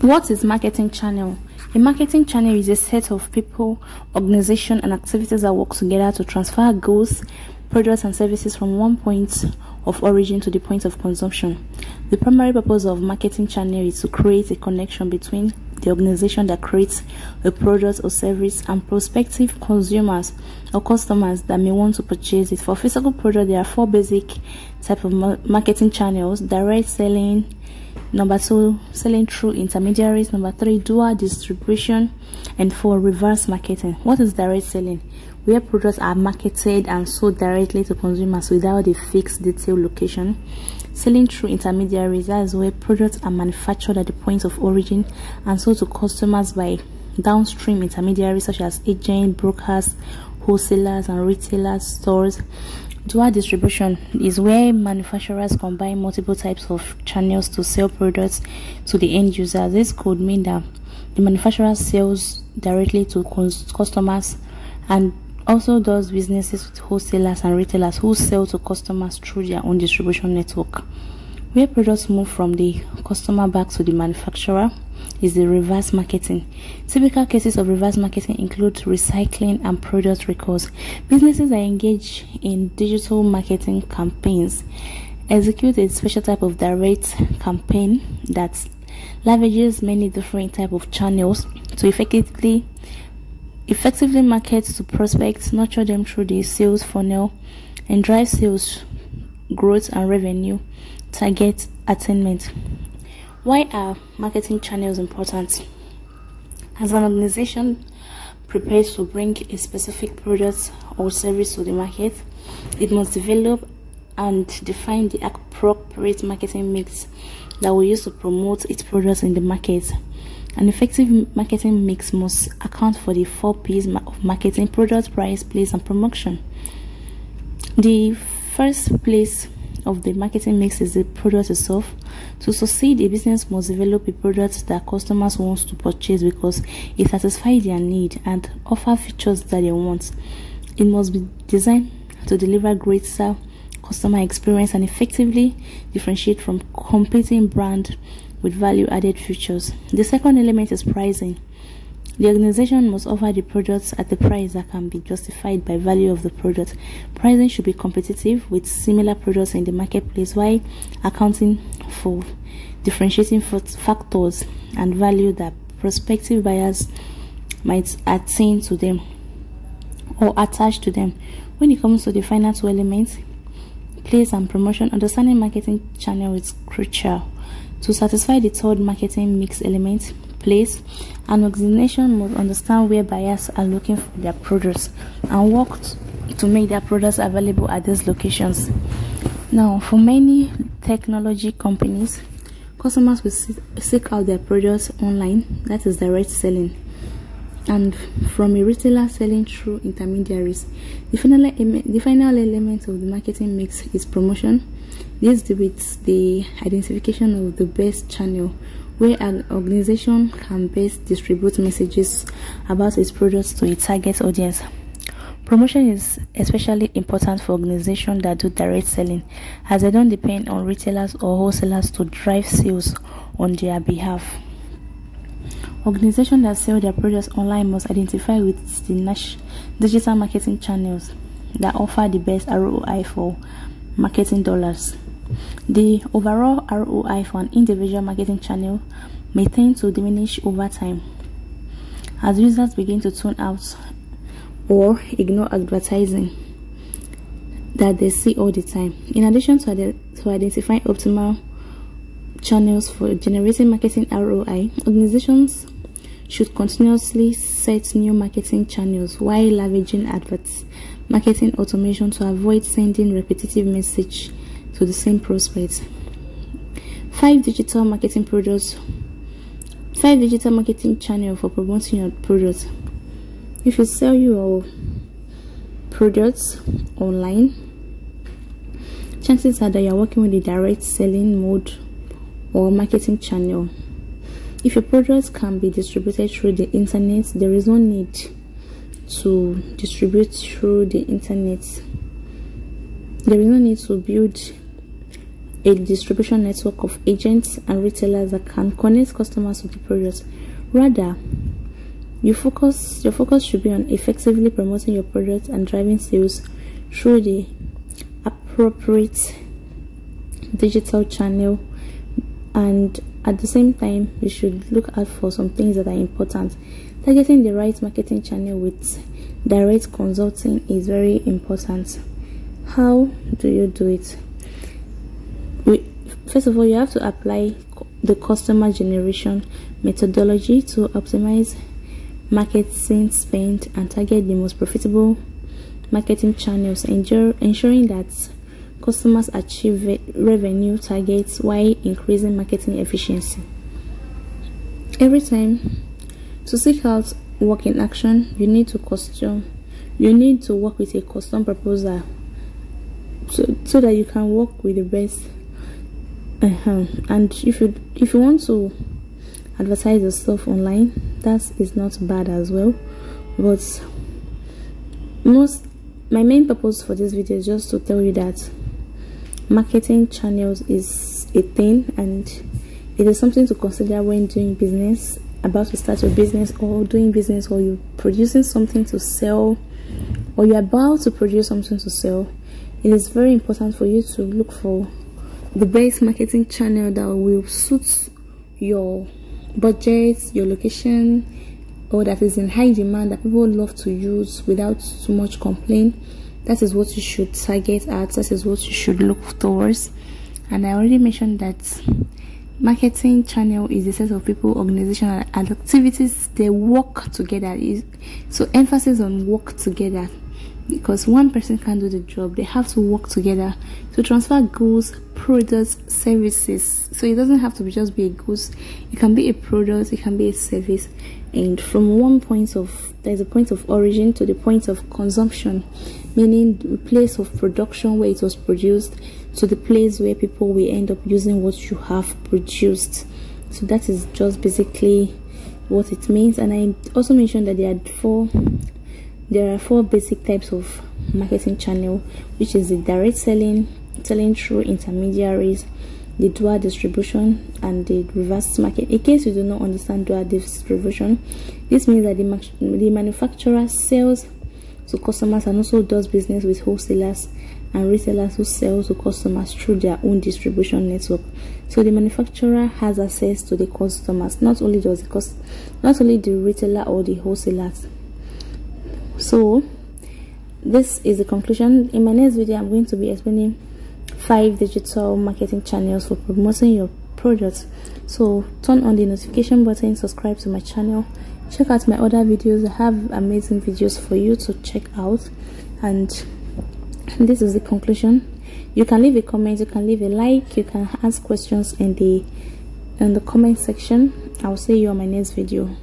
What is marketing channel? A marketing channel is a set of people, organization, and activities that work together to transfer goods, products, and services from one point of origin to the point of consumption. The primary purpose of marketing channel is to create a connection between the organization that creates a product or service and prospective consumers or customers that may want to purchase it. For physical product, there are four basic type of marketing channels: direct selling, number two, selling through intermediaries, number three, dual distribution, and four, reverse marketing. What is direct selling? Where products are marketed and sold directly to consumers without a fixed detailed location Selling through intermediaries, that is where products are manufactured at the point of origin and sold to customers by downstream intermediaries such as agents, brokers, wholesalers, and retailers, stores. Dual distribution is where manufacturers combine multiple types of channels to sell products to the end user. This could mean that the manufacturer sells directly to customers and also does businesses with wholesalers and retailers who sell to customers through their own distribution network. Where products move from the customer back to the manufacturer is the reverse marketing. Typical cases of reverse marketing include recycling and product recalls. Businesses that engage in digital marketing campaigns execute a special type of direct campaign that leverages many different type of channels to effectively effectively market to prospects, nurture them through the sales funnel, and drive sales growth and revenue target attainment. Why are marketing channels important? As an organization prepares to bring a specific product or service to the market, it must develop and define the appropriate marketing mix that will use to promote its products in the market. An effective marketing mix must account for the four P's of marketing product, price, place, and promotion. The first place of the marketing mix is the product itself. To succeed, a business must develop a product that customers want to purchase because it satisfies their need and offer features that they want. It must be designed to deliver greater customer experience and effectively differentiate from competing brand with value added features. The second element is pricing. The organization must offer the products at the price that can be justified by value of the product. Pricing should be competitive with similar products in the marketplace while accounting for differentiating factors and value that prospective buyers might attain to them or attach to them. When it comes to the final two elements, place and promotion, understanding marketing channel is crucial. To satisfy the third marketing mix element, place, an organization must understand where buyers are looking for their products and work to make their products available at these locations. Now, for many technology companies, customers will seek out their products online, that is direct selling, and from a retailer selling through intermediaries. The final, the final element of the marketing mix is promotion this debates the identification of the best channel where an organization can best distribute messages about its products to its target audience. Promotion is especially important for organizations that do direct selling, as they don't depend on retailers or wholesalers to drive sales on their behalf. Organizations that sell their products online must identify with the digital marketing channels that offer the best ROI for marketing dollars. The overall ROI for an individual marketing channel may tend to diminish over time as users begin to tune out or ignore advertising that they see all the time. In addition to, to identifying optimal channels for generating marketing ROI, organizations should continuously set new marketing channels while leveraging adverts marketing automation to avoid sending repetitive message to the same prospects. Five digital marketing products. Five digital marketing channel for promoting your products. If you sell your products online, chances are that you're working with a direct selling mode or marketing channel. If your products can be distributed through the internet, there is no need to distribute through the internet. There is no need to build a distribution network of agents and retailers that can connect customers with the product. Rather, you focus your focus should be on effectively promoting your product and driving sales through the appropriate digital channel and at the same time you should look out for some things that are important. Targeting the right marketing channel with direct consulting is very important. How do you do it? We, first of all you have to apply the customer generation methodology to optimize marketing spend and target the most profitable marketing channels ensuring that customers achieve revenue targets while increasing marketing efficiency. Every time to seek out work in action you need to custom you need to work with a custom proposal so, so that you can work with the best. Uh -huh. and if you if you want to advertise yourself online that is not bad as well. But most my main purpose for this video is just to tell you that marketing channels is a thing and it is something to consider when doing business about to start your business or doing business or you're producing something to sell or you're about to produce something to sell. It is very important for you to look for the best marketing channel that will suit your budget your location or that is in high demand that people love to use without too much complaint that is what you should target at that is what you should look towards. And i already mentioned that marketing channel is a set of people organization and activities. They work together. So emphasis on work together. Because one person can't do the job. They have to work together to transfer goods products services. So it doesn't have to be just be a goods. It can be a product. It can be a service. And from one point of there's a point of origin to the point of consumption meaning the place of production where it was produced to the place where people will end up using what you have produced. So that is just basically what it means. And i also mentioned that there are four there are four basic types of marketing channel which is the direct selling selling through intermediaries the dual distribution and the reverse market. In case you do not understand dual distribution this means that the, the manufacturer sells to customers and also does business with wholesalers and retailers who sell to customers through their own distribution network. So the manufacturer has access to the customers. Not only does the cost not only the retailer or the wholesalers. So this is the conclusion. In my next video i'm going to be explaining five digital marketing channels for promoting your products. So turn on the notification button subscribe to my channel check out my other videos. I have amazing videos for you to check out. And this is the conclusion. You can leave a comment you can leave a like you can ask questions in the in the comment section. I'll see you on my next video